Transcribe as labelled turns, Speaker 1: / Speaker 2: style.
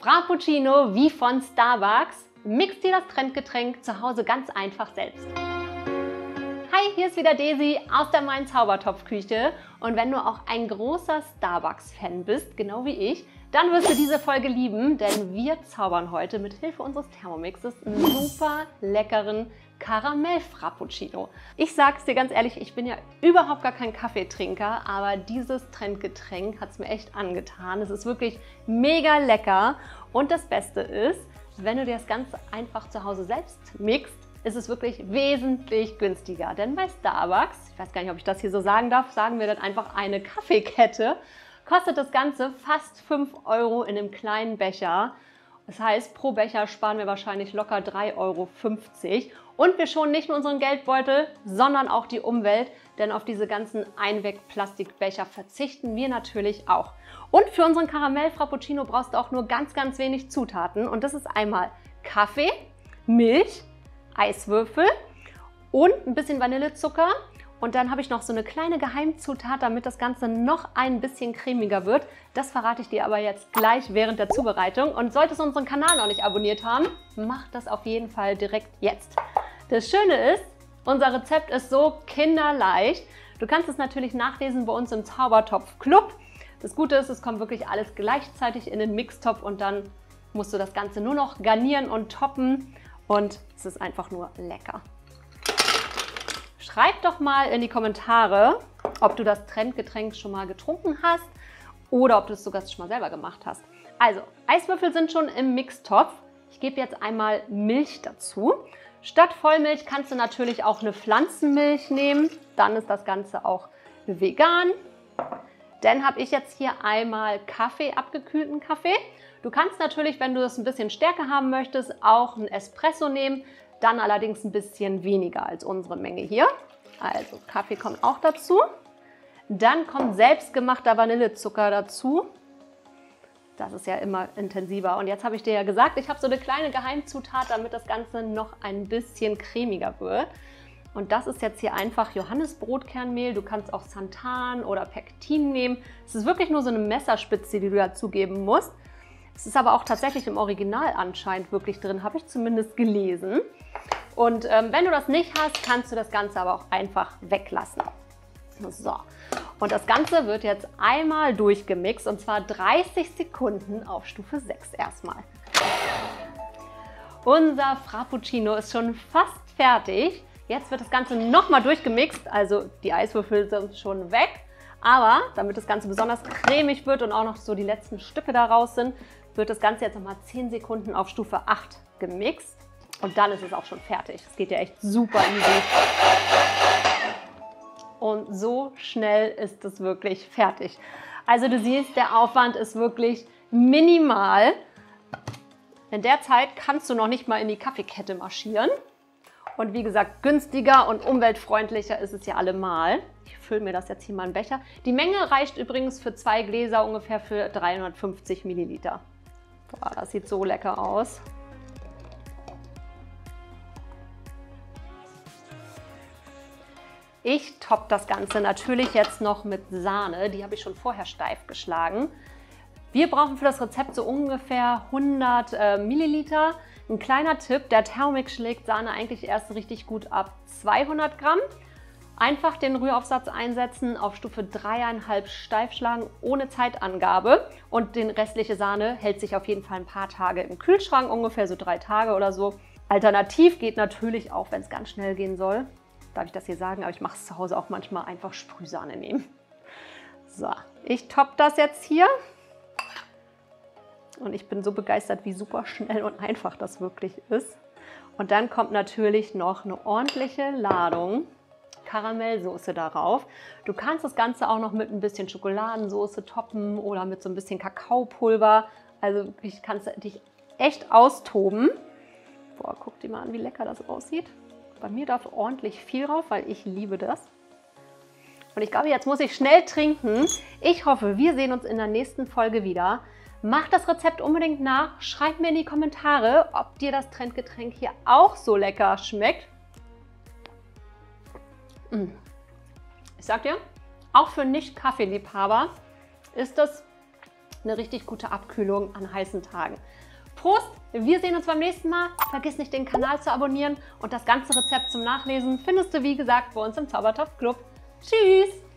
Speaker 1: Frappuccino wie von Starbucks. Mix dir das Trendgetränk zu Hause ganz einfach selbst. Hi, hier ist wieder Daisy aus der Mein Zaubertopfküche. Und wenn du auch ein großer Starbucks-Fan bist, genau wie ich, dann wirst du diese Folge lieben, denn wir zaubern heute mit Hilfe unseres Thermomixes einen super leckeren Karamell-Frappuccino. Ich sag's dir ganz ehrlich, ich bin ja überhaupt gar kein Kaffeetrinker, aber dieses Trendgetränk hat es mir echt angetan. Es ist wirklich mega lecker und das Beste ist, wenn du dir das ganz einfach zu Hause selbst mixt, ist es wirklich wesentlich günstiger. Denn bei Starbucks, ich weiß gar nicht, ob ich das hier so sagen darf, sagen wir dann einfach eine Kaffeekette, kostet das Ganze fast 5 Euro in einem kleinen Becher. Das heißt, pro Becher sparen wir wahrscheinlich locker 3,50 Euro. Und wir schonen nicht nur unseren Geldbeutel, sondern auch die Umwelt, denn auf diese ganzen Einwegplastikbecher verzichten wir natürlich auch. Und für unseren Karamell-Frappuccino brauchst du auch nur ganz, ganz wenig Zutaten. Und das ist einmal Kaffee, Milch, Eiswürfel und ein bisschen Vanillezucker. Und dann habe ich noch so eine kleine Geheimzutat, damit das Ganze noch ein bisschen cremiger wird. Das verrate ich dir aber jetzt gleich während der Zubereitung. Und solltest du unseren Kanal noch nicht abonniert haben, mach das auf jeden Fall direkt jetzt. Das Schöne ist, unser Rezept ist so kinderleicht. Du kannst es natürlich nachlesen bei uns im Zaubertopf Club. Das Gute ist, es kommt wirklich alles gleichzeitig in den Mixtopf und dann musst du das Ganze nur noch garnieren und toppen und es ist einfach nur lecker. Schreib doch mal in die Kommentare, ob du das Trendgetränk schon mal getrunken hast oder ob du es sogar schon mal selber gemacht hast. Also, Eiswürfel sind schon im Mixtopf. Ich gebe jetzt einmal Milch dazu. Statt Vollmilch kannst du natürlich auch eine Pflanzenmilch nehmen. Dann ist das Ganze auch vegan. Dann habe ich jetzt hier einmal Kaffee, abgekühlten Kaffee. Du kannst natürlich, wenn du das ein bisschen stärker haben möchtest, auch einen Espresso nehmen. Dann allerdings ein bisschen weniger als unsere Menge hier. Also Kaffee kommt auch dazu. Dann kommt selbstgemachter Vanillezucker dazu. Das ist ja immer intensiver. Und jetzt habe ich dir ja gesagt, ich habe so eine kleine Geheimzutat, damit das Ganze noch ein bisschen cremiger wird. Und das ist jetzt hier einfach Johannisbrotkernmehl. Du kannst auch Santan oder Pektin nehmen. Es ist wirklich nur so eine Messerspitze, die du dazugeben musst. Es ist aber auch tatsächlich im Original anscheinend wirklich drin, habe ich zumindest gelesen. Und ähm, wenn du das nicht hast, kannst du das Ganze aber auch einfach weglassen. So, und das Ganze wird jetzt einmal durchgemixt und zwar 30 Sekunden auf Stufe 6 erstmal. Unser Frappuccino ist schon fast fertig. Jetzt wird das Ganze nochmal durchgemixt, also die Eiswürfel sind schon weg. Aber damit das Ganze besonders cremig wird und auch noch so die letzten Stücke daraus sind, wird das Ganze jetzt nochmal 10 Sekunden auf Stufe 8 gemixt. Und dann ist es auch schon fertig. Es geht ja echt super easy. Und so schnell ist es wirklich fertig. Also du siehst, der Aufwand ist wirklich minimal. In der Zeit kannst du noch nicht mal in die Kaffeekette marschieren. Und wie gesagt, günstiger und umweltfreundlicher ist es ja allemal. Ich fülle mir das jetzt hier mal in Becher. Die Menge reicht übrigens für zwei Gläser ungefähr für 350 Milliliter. Boah, das sieht so lecker aus. Ich toppe das Ganze natürlich jetzt noch mit Sahne. Die habe ich schon vorher steif geschlagen. Wir brauchen für das Rezept so ungefähr 100 äh, Milliliter. Ein kleiner Tipp, der Thermomix schlägt Sahne eigentlich erst richtig gut ab 200 Gramm. Einfach den Rühraufsatz einsetzen, auf Stufe 3,5 steif schlagen, ohne Zeitangabe. Und den restliche Sahne hält sich auf jeden Fall ein paar Tage im Kühlschrank, ungefähr so drei Tage oder so. Alternativ geht natürlich auch, wenn es ganz schnell gehen soll. Darf ich das hier sagen? Aber ich mache es zu Hause auch manchmal einfach Sprühsahne nehmen. So, ich toppe das jetzt hier. Und ich bin so begeistert, wie super schnell und einfach das wirklich ist. Und dann kommt natürlich noch eine ordentliche Ladung Karamellsoße darauf. Du kannst das Ganze auch noch mit ein bisschen Schokoladensoße toppen oder mit so ein bisschen Kakaopulver. Also ich kannst dich echt austoben. Boah, guck dir mal an, wie lecker das aussieht. Bei mir darf ordentlich viel drauf, weil ich liebe das. Und ich glaube, jetzt muss ich schnell trinken. Ich hoffe, wir sehen uns in der nächsten Folge wieder. Mach das Rezept unbedingt nach. Schreib mir in die Kommentare, ob dir das Trendgetränk hier auch so lecker schmeckt. Ich sag dir, auch für Nicht-Kaffeeliebhaber ist das eine richtig gute Abkühlung an heißen Tagen. Prost! Wir sehen uns beim nächsten Mal. Vergiss nicht, den Kanal zu abonnieren und das ganze Rezept zum Nachlesen findest du, wie gesagt, bei uns im Zaubertopf Club. Tschüss!